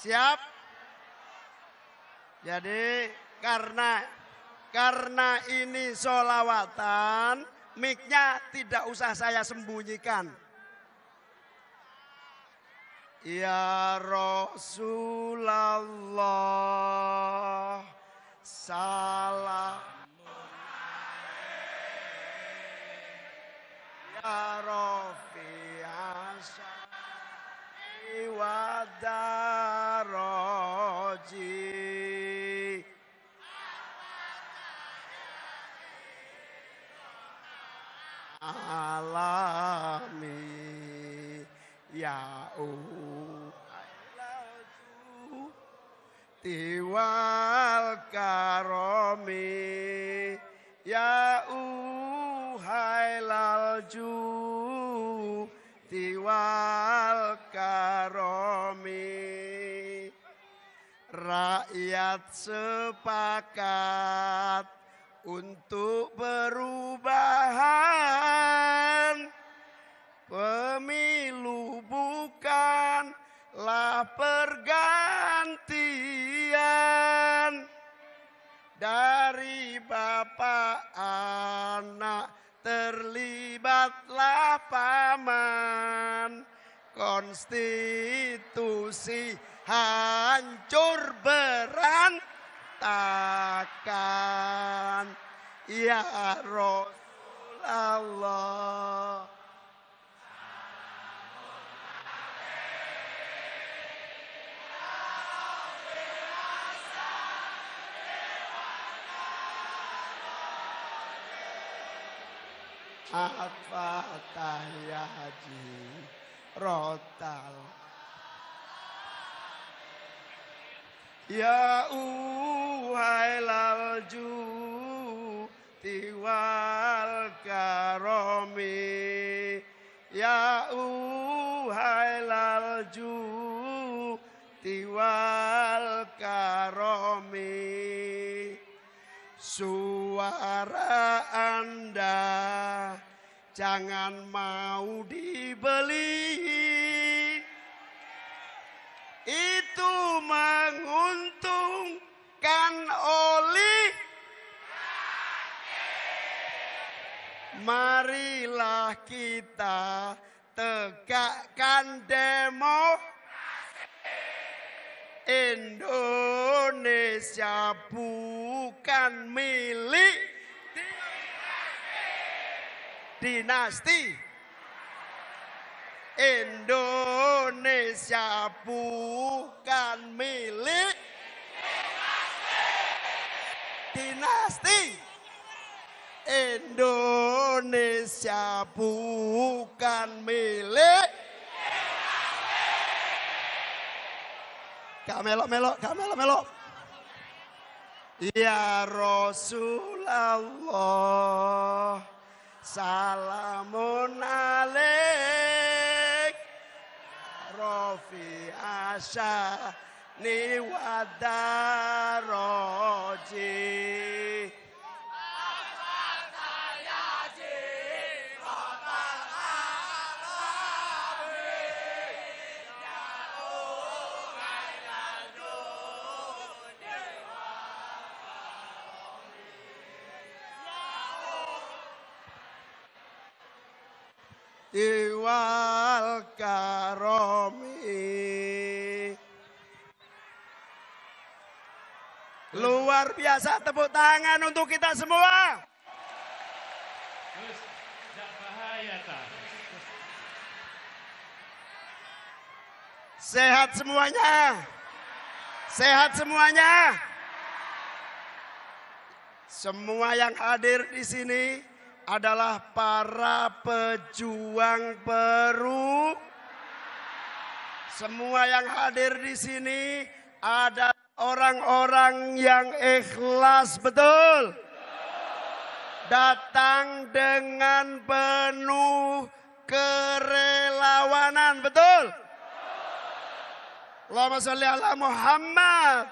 Siap? Jadi karena karena ini solawatan, miknya tidak usah saya sembunyikan. Ya Rasulullah salam Ya Rafi Asyari daraji alami ya tiwal karomi ya uhailalju tiwal karomi. Rakyat sepakat untuk perubahan. Pemilu hancur berantakan. Ya Rasulullah. Al-Fatah Haji Rotal Ya uhai lalju tiwal karomi Ya uhai lalju tiwal karomi Suara Anda jangan mau dibeli. Marilah kita tegakkan demo Indonesia bukan milik dinasti. Indonesia bukan milik dinasti. Indonesia bukan milik Gak melok-melok, gak melok-melok. Ya Rasulullah, salamun alaik. Rofi asya ni Iwal karomi. Luar biasa tepuk tangan untuk kita semua. Sehat semuanya. Sehat semuanya. Semua yang hadir di sini adalah para pejuang Peru. Semua yang hadir di sini ada orang-orang yang ikhlas betul. Datang dengan penuh kerelawanan betul. Allahumma sholli ala Muhammad.